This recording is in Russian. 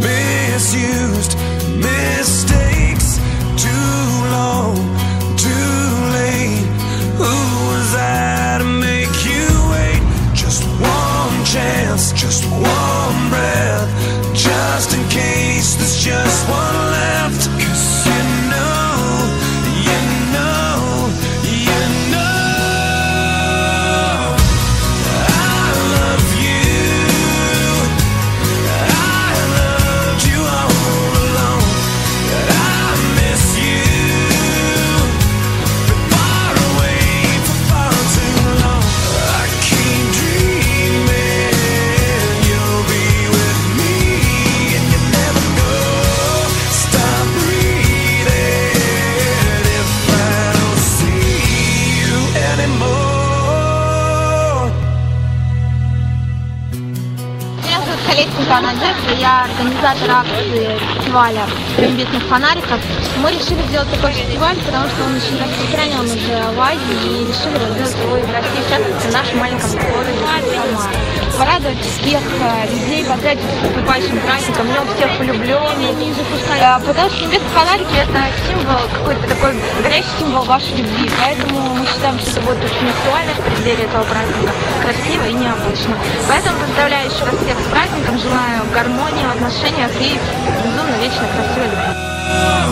misused mistake. Колесникова Надежда, я организатор акции фестиваля «Бомбитных фонариков». Мы решили сделать такой фестиваль, потому что он очень распространен уже в Азии и решили сделать его и в России, в частности, в нашем маленьком городе. Порадовать всех э, людей, с наступающим праздником, днем всех влюбленных. Э, Потому что небесные фонарики это символ, какой-то такой горячий символ вашей любви. Поэтому мы считаем, что это будет очень актуально в преддверии этого праздника, красиво и необычно. Поэтому поздравляю еще раз всех с праздником, желаю гармонии в отношениях и безумно вечно красивой любви.